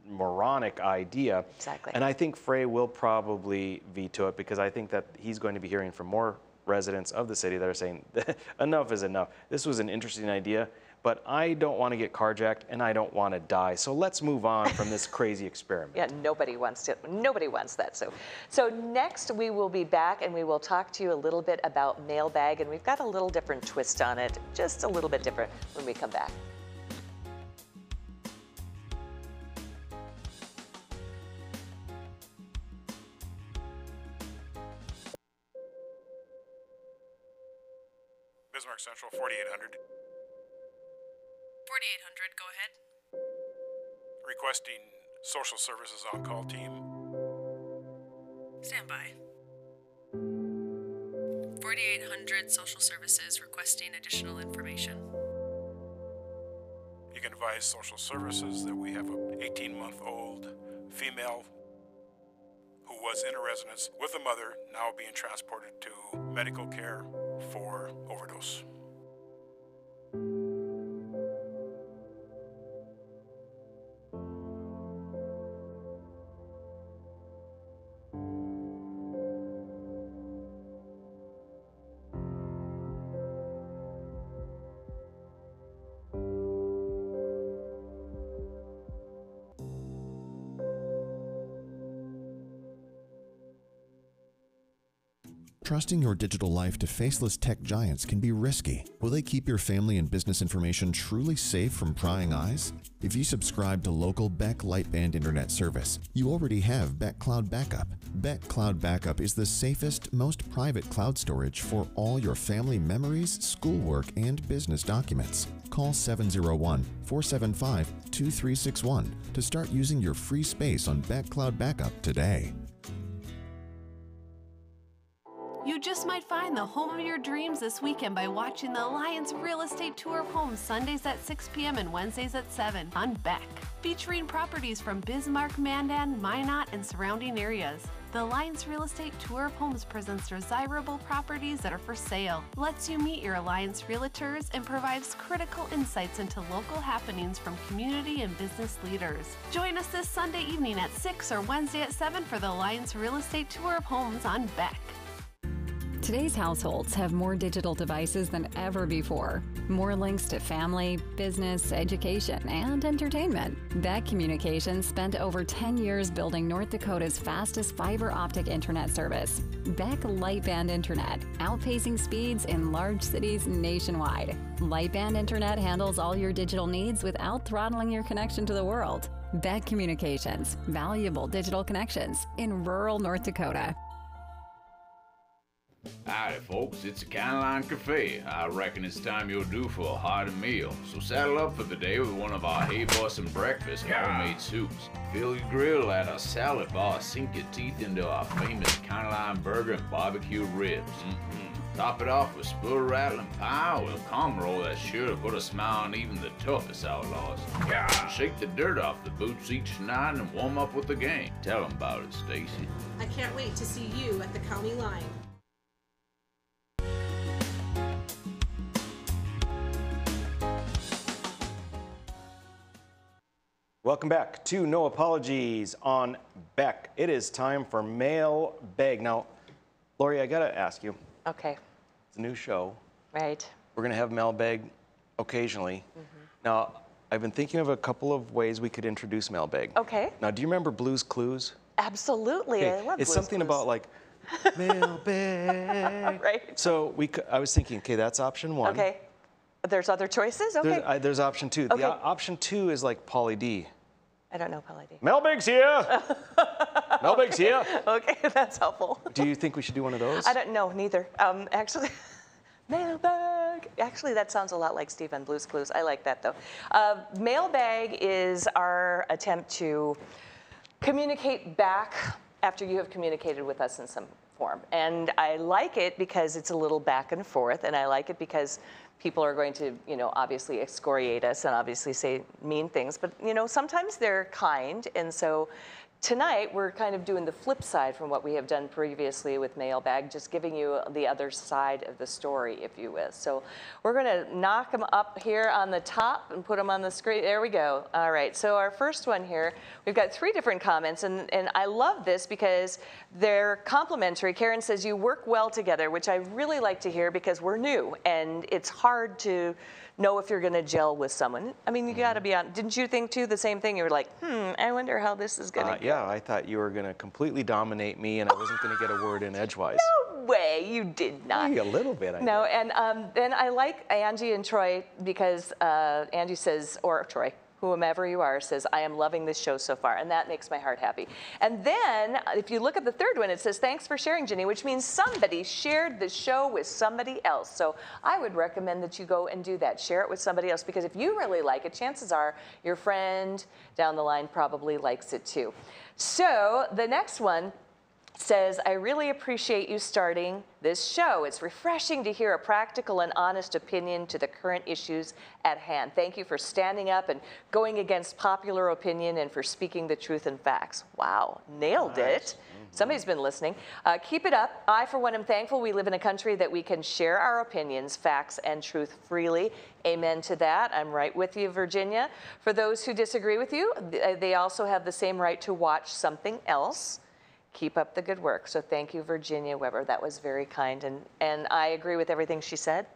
moronic idea. Exactly. And I think Frey will probably veto it because I think that he's going to be hearing from more residents of the city that are saying *laughs* enough is enough. This was an interesting idea but I don't want to get carjacked and I don't want to die. So let's move on from this *laughs* crazy experiment. Yeah, nobody wants to. Nobody wants that. So, so next we will be back and we will talk to you a little bit about mailbag, and we've got a little different twist on it, just a little bit different when we come back. Bismarck Central 4800. 4800, go ahead. Requesting social services on call team. Stand by. 4800 social services requesting additional information. You can advise social services that we have a 18 month old female who was in a residence with a mother now being transported to medical care for overdose. Trusting your digital life to faceless tech giants can be risky. Will they keep your family and business information truly safe from prying eyes? If you subscribe to local Beck Lightband internet service, you already have Beck Cloud Backup. Beck Cloud Backup is the safest, most private cloud storage for all your family memories, schoolwork, and business documents. Call 701 475 2361 to start using your free space on Beck Cloud Backup today. Find the home of your dreams this weekend by watching the Alliance Real Estate Tour of Homes Sundays at 6 p.m. and Wednesdays at 7 on Beck, featuring properties from Bismarck, Mandan, Minot, and surrounding areas. The Alliance Real Estate Tour of Homes presents desirable properties that are for sale, lets you meet your Alliance realtors, and provides critical insights into local happenings from community and business leaders. Join us this Sunday evening at 6 or Wednesday at 7 for the Alliance Real Estate Tour of Homes on Beck. Today's households have more digital devices than ever before. More links to family, business, education, and entertainment. Beck Communications spent over 10 years building North Dakota's fastest fiber optic internet service. Beck Lightband Internet, outpacing speeds in large cities nationwide. Lightband Internet handles all your digital needs without throttling your connection to the world. Beck Communications, valuable digital connections in rural North Dakota. Howdy, folks. It's the County Line Cafe. I reckon it's time you're due for a hearty meal. So saddle up for the day with one of our Hey Bossin breakfast homemade soups. Fill your grill at our salad bar. Sink your teeth into our famous County Line burger and barbecue ribs. Mm-mm. Top it off with spur rattling pie with a calm roll that's sure to put a smile on even the toughest outlaws. Yeah. Shake the dirt off the boots each night and warm up with the game. Tell 'em about it, Stacy. I can't wait to see you at the county line. Welcome back to No Apologies on Beck. It is time for Mail Bag. Now, Lori, I gotta ask you. Okay. It's a new show. Right. We're gonna have mailbag occasionally. Mm-hmm. Now, I've been thinking of a couple of ways we could introduce mailbag. Okay. Now, do you remember Blues Clues? Absolutely. I love it's Blue's something Clues. about like *laughs* mailbag. right. So we, I was thinking, okay, that's option one. Okay. There's other choices? Okay. There's, I, there's option two. Okay. The o- option two is like Polly D. I don't know, Polly D. Mailbag's here. *laughs* Mailbag's here. Okay, *laughs* that's helpful. Do you think we should do one of those? I don't know, neither. Um, actually, *laughs* mailbag. Actually, that sounds a lot like Steve on Blue's Clues. I like that though. Uh, mailbag is our attempt to communicate back after you have communicated with us in some And I like it because it's a little back and forth, and I like it because people are going to, you know, obviously excoriate us and obviously say mean things, but you know, sometimes they're kind, and so tonight we're kind of doing the flip side from what we have done previously with mailbag, just giving you the other side of the story, if you will. So we're going to knock them up here on the top and put them on the screen. There we go. All right. So our first one here, we've got three different comments, and, and I love this because they're complimentary. Karen says you work well together, which I really like to hear because we're new and it's hard to know if you're going to gel with someone. I mean, you got to be on. Didn't you think too the same thing? You were like, hmm, I wonder how this is going to Uh, yeah, I thought you were going to completely dominate me and I wasn't going to get a word in edgewise. *laughs* No way, you did not. Maybe a little bit. I No, and um, then I like Angie and Troy because uh, Angie says, or Troy, whomever you are, says, I am loving this show so far. And that makes my heart happy. And then uh, if you look at the third one, it says, thanks for sharing, Jenny, which means somebody shared the show with somebody else. So I would recommend that you go and do that. Share it with somebody else because if you really like it, chances are your friend down the line probably likes it too. So the next one says, I really appreciate you starting this show. It's refreshing to hear a practical and honest opinion to the current issues at hand. Thank you for standing up and going against popular opinion and for speaking the truth and facts. Wow, nailed it. Somebody's been listening. Uh, keep it up. I, for one, am thankful we live in a country that we can share our opinions, facts, and truth freely. Amen to that. I'm right with you, Virginia. For those who disagree with you, they also have the same right to watch something else. Keep up the good work. So thank you, Virginia Weber. That was very kind, and, and I agree with everything she said.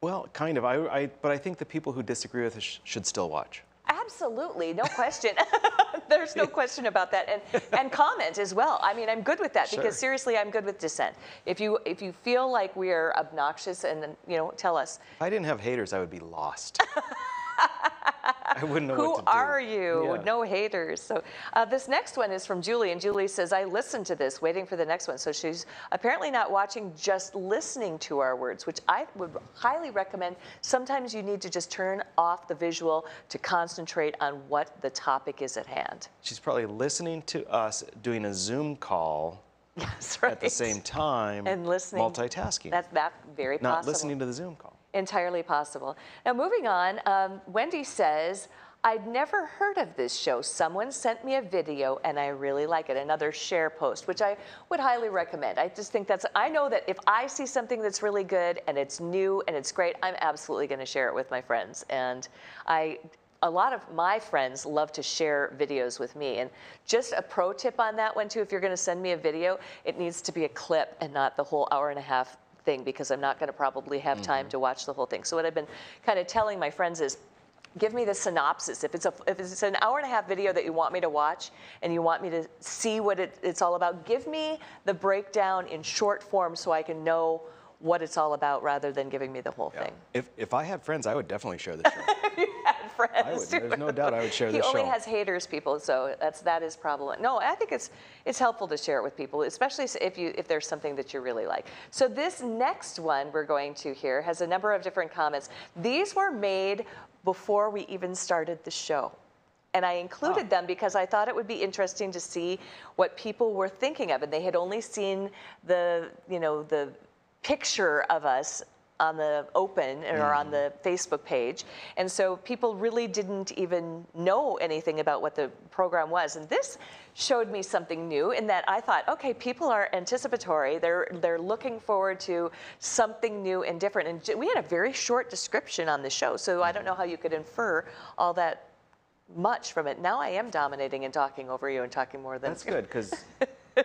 Well, kind of. I, I, but I think the people who disagree with us sh- should still watch. Absolutely, no question. *laughs* There's no question about that, and and comment as well. I mean, I'm good with that Sure. because seriously, I'm good with dissent. If you if you feel like we are obnoxious, and then, you know, tell us. If I didn't have haters, I would be lost. *laughs* I wouldn't know Who what to do. are you? Yeah. No haters. So uh, this next one is from Julie, and Julie says, "I listened to this, waiting for the next one." So she's apparently not watching, just listening to our words, which I would highly recommend. Sometimes you need to just turn off the visual to concentrate on what the topic is at hand. She's probably listening to us doing a Zoom call *laughs* That's at the same time. And listening. Multitasking. That's that very not possible. listening to the Zoom call. Entirely possible. Now, moving on, um, Wendy says, I'd never heard of this show. Someone sent me a video and I really like it. Another share post, which I would highly recommend. I just think that's, I know that if I see something that's really good and it's new and it's great, I'm absolutely going to share it with my friends. And I a lot of my friends love to share videos with me. And just a pro tip on that one, too if you're going to send me a video, it needs to be a clip and not the whole hour and a half thing because I'm not going to probably have time Mhm. to watch the whole thing. So, what I've been kind of telling my friends is, give me the synopsis. If it's a if it's an hour and a half video that you want me to watch and you want me to see what it, it's all about, give me the breakdown in short form so I can know what it's all about rather than giving me the whole thing. If, if I had friends, I would definitely share the *laughs* show. You had friends. I would, there's no doubt I would share this show. he only has haters, people, so that's that is problematic. No, I think it's it's helpful to share it with people, especially if you if there's something that you really like. So this next one we're going to hear has a number of different comments. These were made before we even started the show. And I included them because I thought it would be interesting to see what people were thinking of. And they had only seen the, you know, the picture of us on the open or on mm. the Facebook page. And so people really didn't even know anything about what the program was. And this showed me something new in that I thought, okay, people are anticipatory. They're they're looking forward to something new and different. And we had a very short description on the show, so I don't know how you could infer all that much from it. Now I am dominating and talking over you and talking more than That's good because *laughs*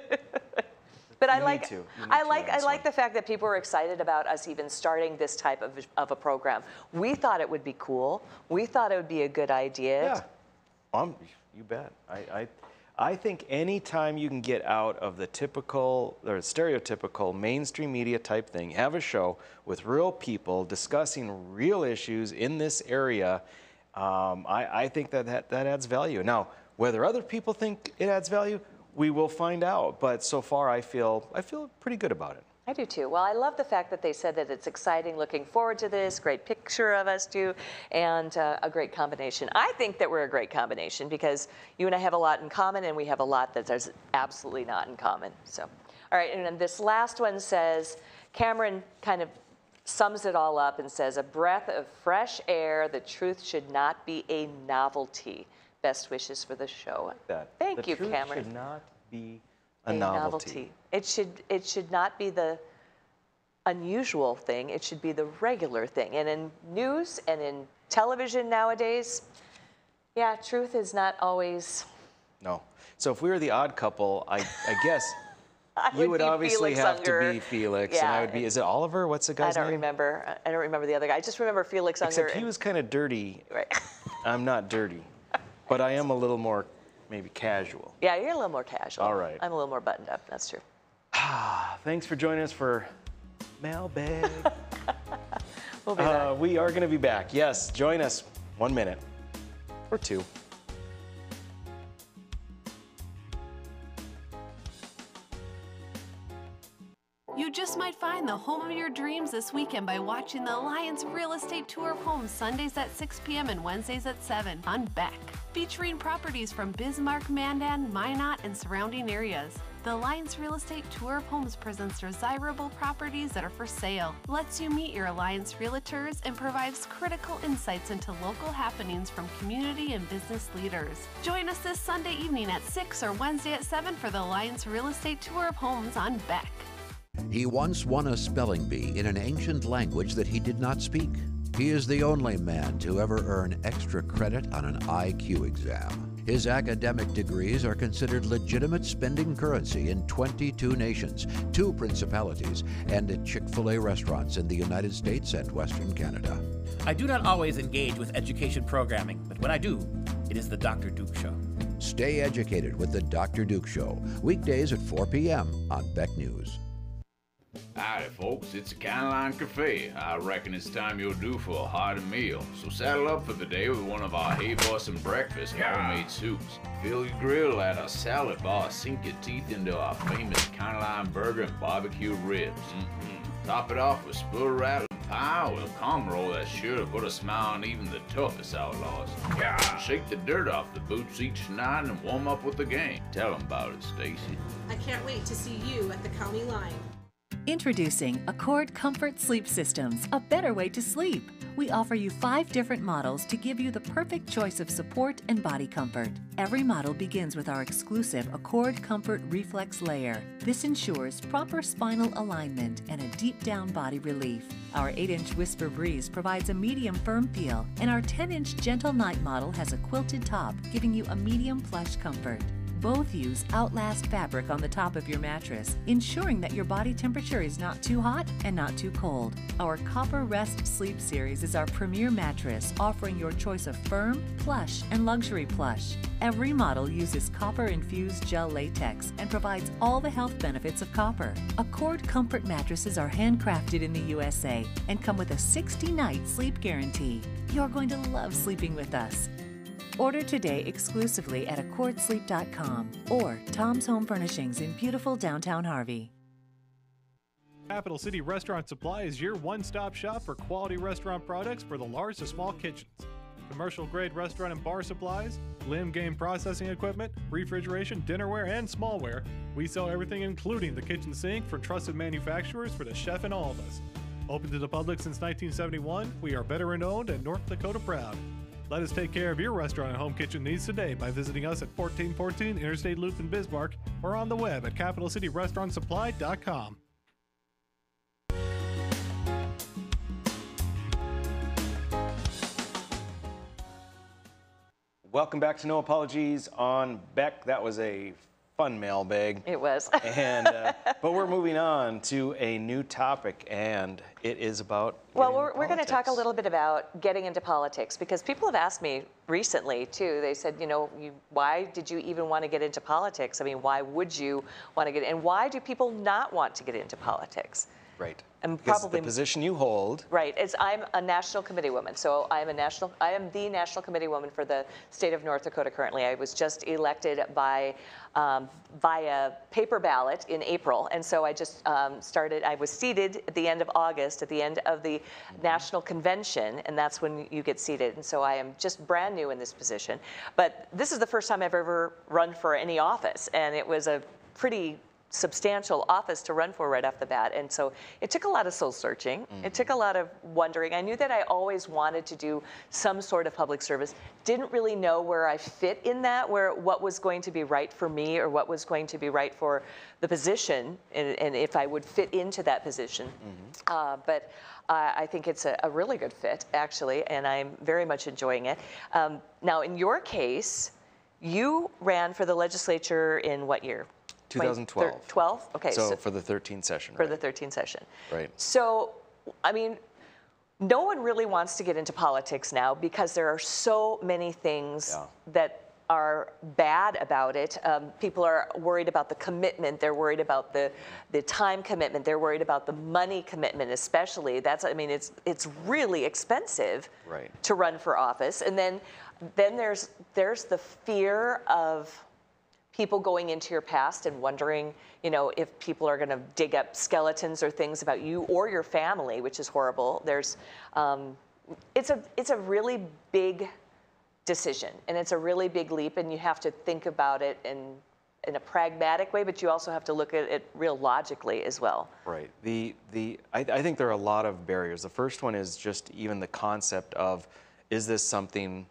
but I You need like to. I like I like the fact that people were excited about us even starting this type of, of a program. We thought it would be cool. We thought it would be a good idea. Yeah. Um, you bet. I, I, I think anytime you can get out of the typical or stereotypical mainstream media type thing, have a show with real people discussing real issues in this area, um, I, I think that, that that adds value. Now, whether other people think it adds value, we will find out. But so far, I feel I feel pretty good about it. I do too. Well, I love the fact that they said that it's exciting, looking forward to this, great picture of us too, and uh, a great combination. I think that we're a great combination because you and I have a lot in common, and we have a lot that there's absolutely not in common. So, all right, and then this last one says Cameron kind of sums it all up and says, "A breath of fresh air. The truth should not be a novelty." Best wishes for the show. That Thank the you, truth Cameron. Should not be a, novelty. It should it should not be the unusual thing. It should be the regular thing. And in news and in television nowadays, yeah, truth is not always. No. So if we were the odd couple, I, I guess *laughs* I you would obviously Felix have Unger. to be Felix, and I would be. Is it Oliver? What's the I guy's don't name? remember. I don't remember the other guy. I just remember Felix Unger. Except he was kind of dirty. Right. I'm not dirty, but I am a little more maybe casual. yeah, you're a little more casual. All right. I'm a little more buttoned up. That's true. Ah, *sighs* thanks for joining us for Mailbag. *laughs* We'll be uh, we are going to be back. Yes, join us. One minute or two. You just might find the home of your dreams this weekend by watching the Alliance Real Estate Tour of Homes Sundays at 6 p.m. and Wednesdays at 7 on Beck, featuring properties from Bismarck, Mandan, Minot, and surrounding areas. The Alliance Real Estate Tour of Homes presents desirable properties that are for sale, lets you meet your Alliance realtors, and provides critical insights into local happenings from community and business leaders. Join us this Sunday evening at 6 or Wednesday at 7 for the Alliance Real Estate Tour of Homes on Beck. He once won a spelling bee in an ancient language that he did not speak. He is the only man to ever earn extra credit on an IQ exam. His academic degrees are considered legitimate spending currency in 22 nations, two principalities, and at Chick fil A restaurants in the United States and Western Canada. I do not always engage with education programming, but when I do, it is the Dr. Duke Show. Stay educated with the Dr. Duke Show, weekdays at 4 p.m. on Beck News. Howdy, folks. It's a County Line Cafe. I reckon it's time you're due for a hearty meal. So saddle up for the day with one of our Hey Boston breakfast and homemade soups. Fill your grill at our salad bar. Sink your teeth into our famous County Line burger and barbecue ribs. Mm-mm. Top it off with spur rattling pie with a cum roll that's sure to put a smile on even the toughest outlaws. Yeah. Shake the dirt off the boots each night and warm up with the game. Tell 'em about it, Stacy. I can't wait to see you at the county line. Introducing Accord Comfort Sleep Systems, a better way to sleep. We offer you five different models to give you the perfect choice of support and body comfort. Every model begins with our exclusive Accord Comfort Reflex Layer. This ensures proper spinal alignment and a deep down body relief. Our 8 inch Whisper Breeze provides a medium firm feel, and our 10 inch Gentle Night model has a quilted top, giving you a medium plush comfort. Both use Outlast fabric on the top of your mattress, ensuring that your body temperature is not too hot and not too cold. Our Copper Rest Sleep Series is our premier mattress, offering your choice of firm, plush, and luxury plush. Every model uses copper infused gel latex and provides all the health benefits of copper. Accord Comfort mattresses are handcrafted in the USA and come with a 60 night sleep guarantee. You're going to love sleeping with us. Order today exclusively at accordsleep.com or Tom's Home Furnishings in beautiful downtown Harvey. Capital City Restaurant Supply is your one stop shop for quality restaurant products for the large to small kitchens. Commercial grade restaurant and bar supplies, limb game processing equipment, refrigeration, dinnerware, and smallware. We sell everything, including the kitchen sink, from trusted manufacturers for the chef and all of us. Open to the public since 1971, we are veteran owned and North Dakota proud. Let us take care of your restaurant and home kitchen needs today by visiting us at 1414 Interstate Loop in Bismarck or on the web at capitalcityrestaurantsupply.com. Welcome back to No Apologies on Beck. That was a fun mailbag. It was. *laughs* and uh, but we're moving on to a new topic, and it is about. Well, we're, we're going to talk a little bit about getting into politics because people have asked me recently too. They said, you know, you, why did you even want to get into politics? I mean, why would you want to get? And why do people not want to get into politics? Right. And Because probably the position you hold. Right. It's, I'm a national committee woman, so I'm a national. I am the national committee woman for the state of North Dakota. Currently, I was just elected by um, via paper ballot in April, and so I just um, started. I was seated at the end of August, at the end of the national convention, and that's when you get seated. And so I am just brand new in this position, but this is the first time I've ever run for any office, and it was a pretty substantial office to run for right off the bat. And so it took a lot of soul searching. It took a lot of wondering. I knew that I always wanted to do some sort of public service. Didn't really know where I fit in that, where what was going to be right for me or what was going to be right for the position and, and if I would fit into that position. Uh, but uh, I think it's a, a really good fit, actually, and I'm very much enjoying it. Um, now, in your case, you ran for the legislature in what year? 2012. 12? Okay. So, for the 13th session. for right. the 13th session. Right. So, I mean, no one really wants to get into politics now because there are so many things that are bad about it. Um, people are worried about the commitment. They're worried about the the time commitment. They're worried about the money commitment, especially. That's I mean, it's it's really expensive Right. to run for office. And then then there's there's the fear of people going into your past and wondering, you know, if people are going to dig up skeletons or things about you or your family, which is horrible. There's, um, it's a it's a really big decision and it's a really big leap, and you have to think about it in in a pragmatic way, but you also have to look at it real logically as well. Right. The the I, I think there are a lot of barriers. The first one is just even the concept of is this something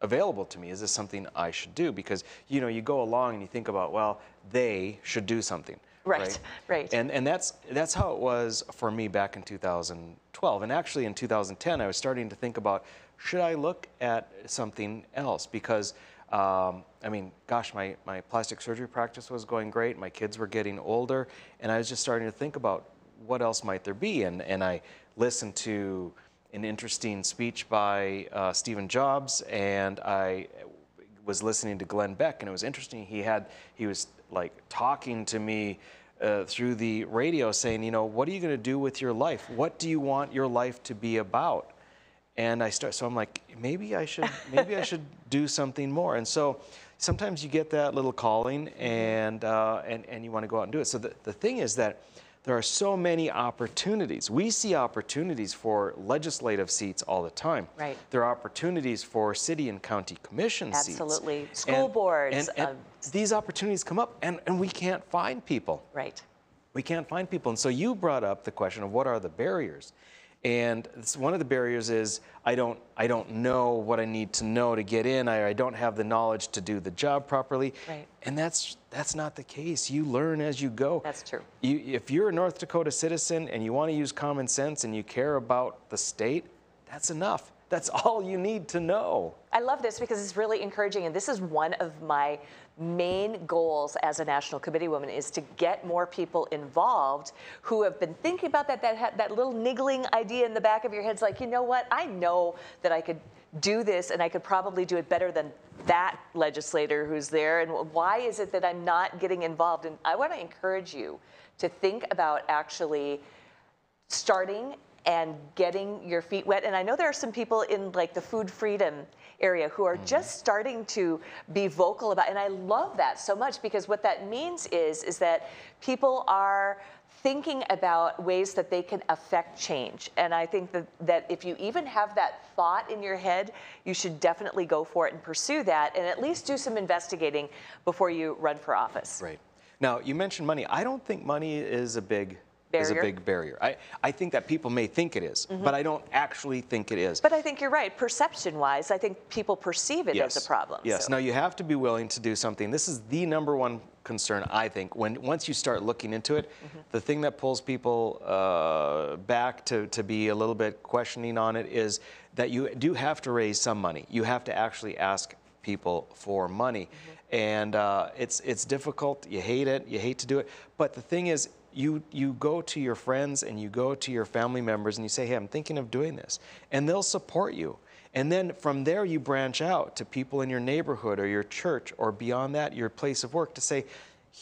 available to me? Is this something I should do? Because you know you go along and you think about well they should do something. Right, right. And and that's that's how it was for me back in 2012. And actually in 2010 I was starting to think about should I look at something else because um, I mean, gosh, my, my plastic surgery practice was going great. My kids were getting older, and I was just starting to think about what else might there be. And, and I listened to an interesting speech by uh, Stephen Jobs, and I was listening to Glenn Beck, and it was interesting. He had he was like talking to me uh, through the radio, saying, you know, what are you going to do with your life? What do you want your life to be about? And I start, so I'm like, maybe I should, maybe I should *laughs* do something more. And so sometimes you get that little calling, and uh, and and you want to go out and do it. So the, the thing is that there are so many opportunities. We see opportunities for legislative seats all the time. Right. There are opportunities for city and county commission seats. Absolutely. School And- boards. And, and um, these opportunities come up, and, and we can't find people. right. we can't find people. And so you brought up the question of what are the barriers? And one of the barriers is I don't, I don't know what I need to know to get in. I, I don't have the knowledge to do the job properly. Right. And that's, that's not the case. You learn as you go. That's true. You, if you're a North Dakota citizen and you want to use common sense and you care about the state, that's enough. That's *laughs* all you need to know. I love this because it's really encouraging, and this is one of my main goals as a national committee woman is to get more people involved who have been thinking about that that that little niggling idea in the back of your head. head's like, you know what? I know that I could do this and I could probably do it better than that legislator who's there and why is it that I'm not getting involved and I want to encourage you to think about actually starting and getting your feet wet. And I know there are some people in like the food freedom area who are mm-hmm. just starting to be vocal about and I love that so much because what that means is is that people are thinking about ways that they can affect change. And I think that, that if you even have that thought in your head, you should definitely go for it and pursue that and at least do some investigating before you run for office. Right. Now, you mentioned money. I don't think money is a big is a big barrier. I, I think that people may think it is, Mhm. but I don't actually think it is. But I think you're right. Perception wise, I think people perceive it as a problem. Yes. so. Now you have to be willing to do something. This is the number one concern I think. When once you start looking into it, Mm-hmm. the thing that pulls people uh, back to to be a little bit questioning on it is that you do have to raise some money. You have to actually ask people for money, Mm-hmm. and uh, it's it's difficult. You hate it. You hate to do it. But the thing is. You, you go to your friends and you go to your family members and you say, hey, I'm thinking of doing this. And they'll support you. And then from there, you branch out to people in your neighborhood or your church or beyond that, your place of work to say,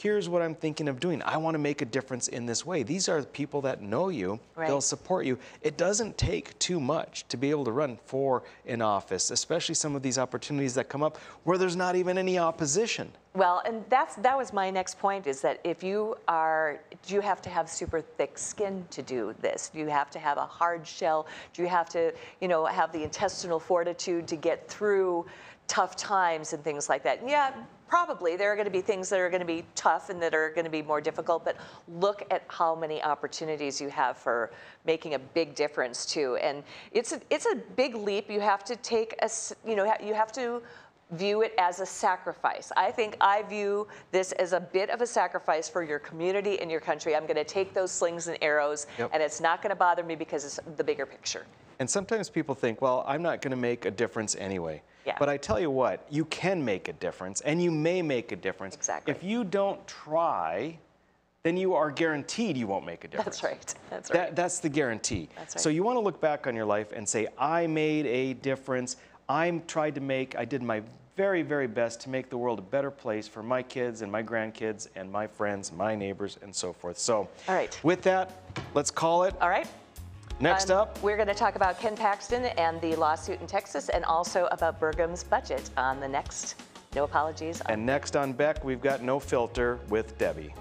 here's what I'm thinking of doing. I want to make a difference in this way. These are people that know you, Right. they'll support you. It doesn't take too much to be able to run for an office, especially some of these opportunities that come up where there's not even any opposition. Well, and that's that was my next point is that if you are, do you have to have super thick skin to do this? Do you have to have a hard shell? Do you have to, you know, have the intestinal fortitude to get through tough times and things like that? Yeah, probably there are going to be things that are going to be tough and that are going to be more difficult. But look at how many opportunities you have for making a big difference too. And it's a, it's a big leap. You have to take a you know, you have to view it as a sacrifice. I think I view this as a bit of a sacrifice for your community and your country. I'm going to take those slings and arrows, Yep. and it's not going to bother me because it's the bigger picture. And sometimes people think, well, I'm not going to make a difference anyway. Yeah. But I tell you what, you can make a difference, and you may make a difference. Exactly. If you don't try, then you are guaranteed you won't make a difference. That's right. *laughs* That's right. That, that's the guarantee. That's right. So you want to look back on your life and say, I made a difference. I tried to make, I did my very, very best to make the world a better place for my kids and my grandkids and my friends, my neighbors, and so forth. So, All right. with that, let's call it. All right. Next Um, up, we're going to talk about Ken Paxton and the lawsuit in Texas, and also about Burgum's budget on the next No Apologies. and next on Beck, we've got No Filter with Debbie.